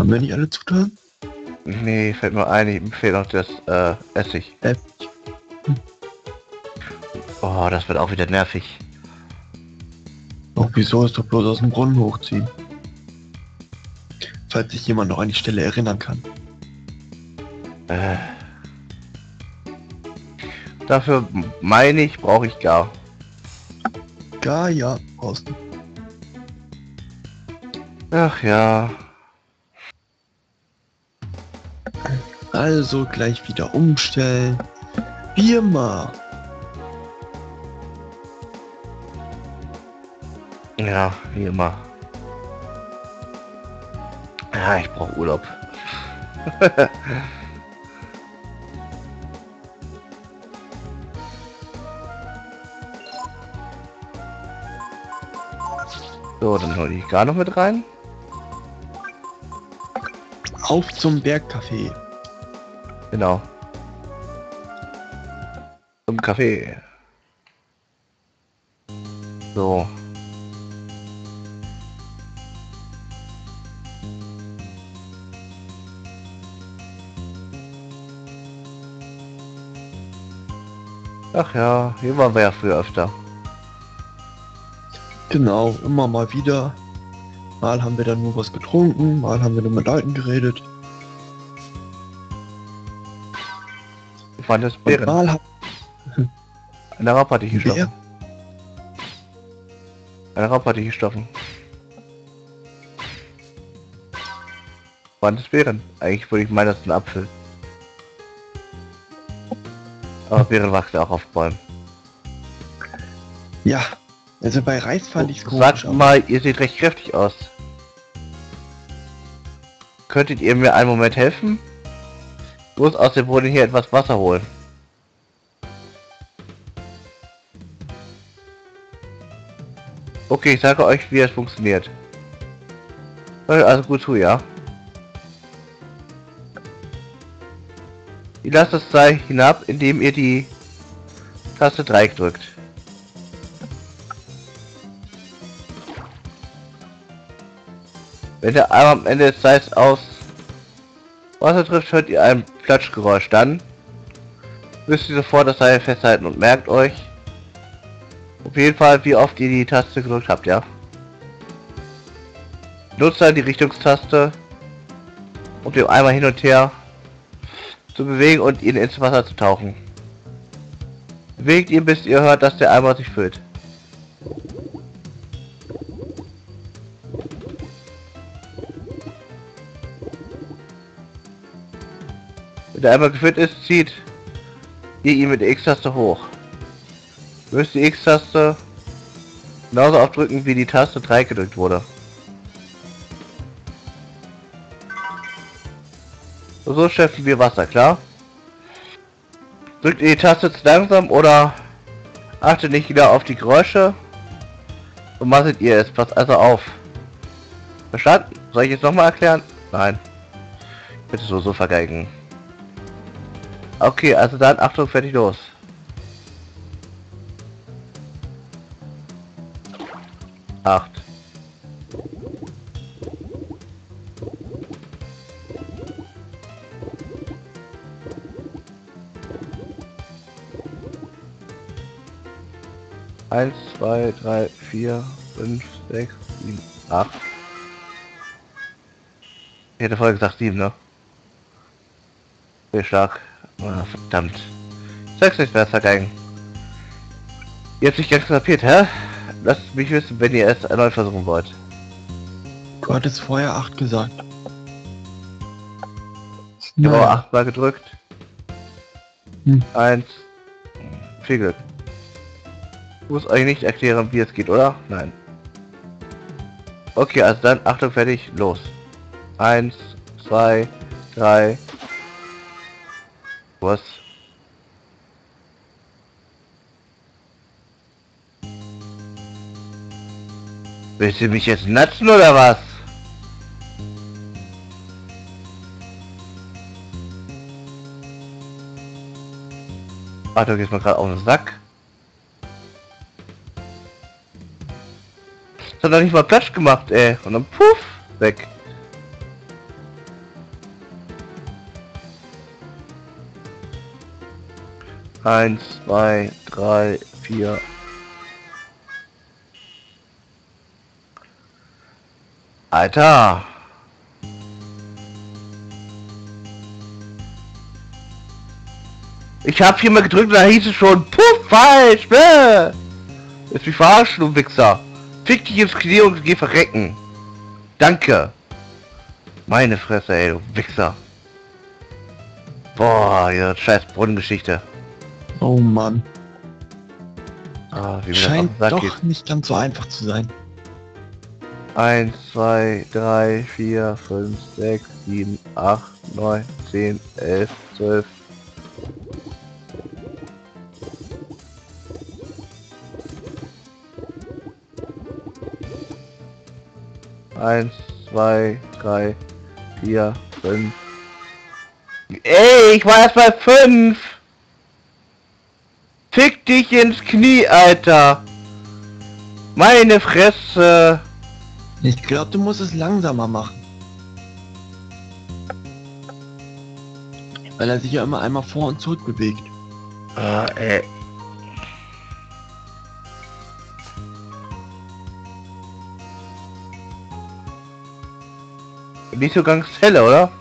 Haben wir nicht alle Zutaten? Nee, fällt mir ein, mir fehlt noch das äh, Essig. Essig. Oh, das wird auch wieder nervig. Oh, wieso ist doch bloß aus dem Brunnen hochziehen? Falls sich jemand noch an die Stelle erinnern kann. Äh. Dafür meine ich, brauche ich gar. Gar ja, brauchst du. Ach ja. Also gleich wieder umstellen. Bier mal. Ja, wie immer. Ja, ich brauche Urlaub. so, dann hol ich gar noch mit rein. Auf zum Bergcafé. Genau. Zum Kaffee. So. Ach ja, hier waren wir ja früher öfter. Genau, immer mal wieder. Mal haben wir dann nur was getrunken, mal haben wir nur mit Leuten geredet. Bären? mal Eine Raupe hatte ich gestochen. Eine Raupe hatte ich gestochen. Waren das Beeren? Eigentlich würde ich meinen, das ist ein Apfel. Aber Beeren wachsen auch auf Bäumen. Ja, also bei Reis fand ich es komisch. Sagt aber- mal, ihr seht recht kräftig aus. Könntet ihr mir einen Moment helfen? Muss aus dem Brunnen hier etwas Wasser holen. Okay, ich sage euch, wie es funktioniert. Hört Also gut zu, ja? Ihr lasst das Seil hinab, indem ihr die Taste Dreieck drückt. Wenn der Arm am Ende des Seils aus Wasser trifft, hört ihr ein Platschgeräusch. Dann müsst ihr sofort das Seil festhalten und merkt euch auf jeden Fall, wie oft ihr die Taste gedrückt habt, ja? Nutzt dann die Richtungstaste, um den Eimer hin und her zu bewegen und ihn ins Wasser zu tauchen. Bewegt ihn, bis ihr hört, dass der Eimer sich füllt. Wenn der Eimer gefüllt ist, zieht ihr ihn mit der X-Taste hoch. Müsst die X-Taste genauso aufdrücken, wie die Taste 3 gedrückt wurde. So, so schöpfen wir Wasser, klar? Drückt ihr die Taste zu langsam oder achtet nicht wieder auf die Geräusche und masset ihr es, passt also auf. Verstanden? Soll ich es nochmal erklären? Nein. Bitte so, so vergeigen. Okay, also dann Achtung, fertig los. Acht. Eins, zwei, drei, vier, fünf, sechs, sieben, acht. Ich hätte vorher gesagt sieben, ne? Sehr stark. Ah, verdammt. Sag's nicht mehr, vergeigen. Ihr habt nicht ganz kapiert, hä? Lasst mich wissen, wenn ihr es erneut versuchen wollt. Du hattest vorher 8 gesagt. Habe Naja. auch achtmal gedrückt. Hm. Eins. Viel Glück. Ich muss euch nicht erklären, wie es geht, oder? Nein. Okay, also dann Achtung, fertig, los. Eins, zwei, drei. Was? Willst du mich jetzt natzen oder was? Ach, du gehst mal gerade auf den Sack. Das hat doch nicht mal Platz gemacht, ey. Und dann puff, weg. Eins, zwei, drei, vier. Alter. Ich hab hier mal gedrückt da hieß es schon, puff, falsch, ne? Ist mich verarschen, du Wichser. Fick dich ins Knie und geh verrecken. Danke. Meine Fresse, ey, du Wichser. Boah, ja, scheiß Brunnengeschichte. Oh Mann. Ah, wie mir Scheint doch Sack nicht ganz so einfach zu sein. geht. 1, 2, 3, 4, 5, 6, 7, 8, 9, 10, 11, 12. Eins, zwei, drei, vier, fünf. Ey, ich war erst bei fünf. Fick dich ins Knie, Alter. Meine Fresse. Ich glaube, du musst es langsamer machen. Weil er sich ja immer einmal vor und zurück bewegt. Ah, ey. Nicht so ganz helle, oder?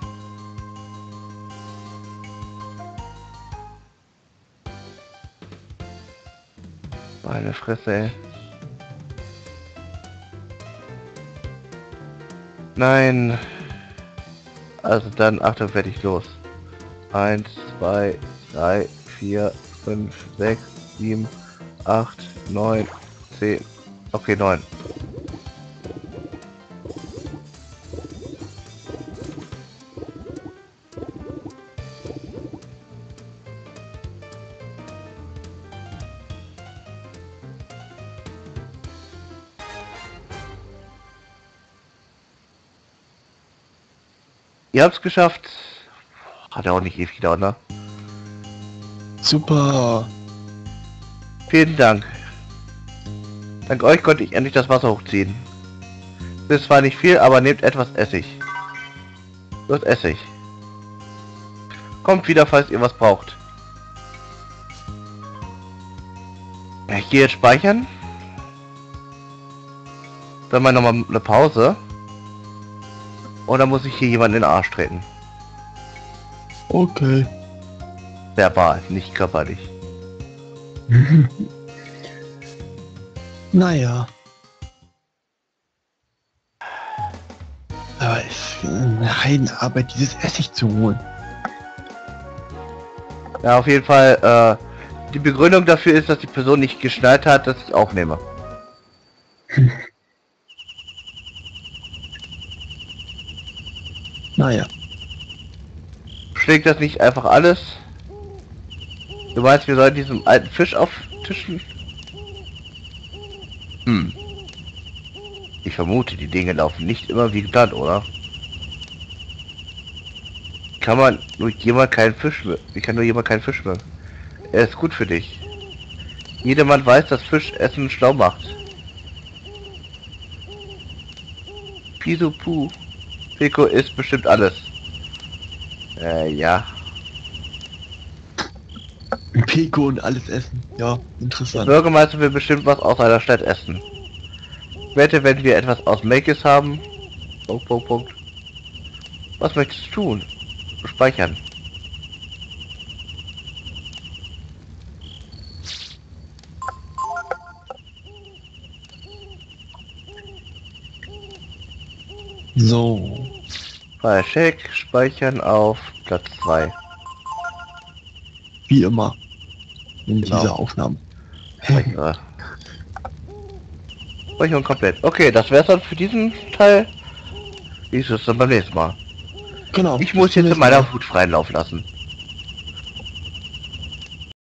Meine Fresse, ey. Nein. Also dann, Achtung, fertig, los. Eins, zwei, drei, vier, fünf, sechs, sieben, acht, neun, zehn. Okay, neun. Ihr habt's geschafft. Hat ja auch nicht ewig gedauert, ne? Super. Vielen Dank. Dank euch konnte ich endlich das Wasser hochziehen. Das ist zwar nicht viel, aber nehmt etwas Essig. Los Essig. Kommt wieder, falls ihr was braucht. Ich gehe jetzt speichern. Dann mal nochmal eine Pause. Dann muss ich hier jemanden in den Arsch treten. Okay. Verbal, nicht körperlich. Naja. Aber es ist eine Heidenarbeit, dieses Essig zu holen. Ja, auf jeden Fall, äh, die Begründung dafür ist, dass die Person nicht geschnallt hat, dass ich aufnehme. Naja. Schlägt das nicht einfach alles? Du meinst, wir sollen diesen alten Fisch auftischen? Hm. Ich vermute, die Dinge laufen nicht immer wie geplant, oder? Kann man nur jemand keinen Fisch mehr. Wie kann nur jemand keinen Fisch mehr? Er ist gut für dich. Jedermann weiß, dass Fisch essen schlau macht. Piso Puh. Pico ist bestimmt alles. Äh, ja. Peko und alles essen. Ja, interessant. Bürgermeister will bestimmt was aus einer Stadt essen. Wette, wenn wir etwas aus Makis haben. Punkt, Punkt, Punkt. Was möchtest du tun? Speichern. So. Check, speichern auf Platz 2. Wie immer. In Genau. dieser Aufnahme. Speichern. Komplett. Okay, das wär's dann für diesen Teil. Wie ist es dann beim nächsten Mal? Genau. Ich muss jetzt in meiner. Wut freien Lauf lassen.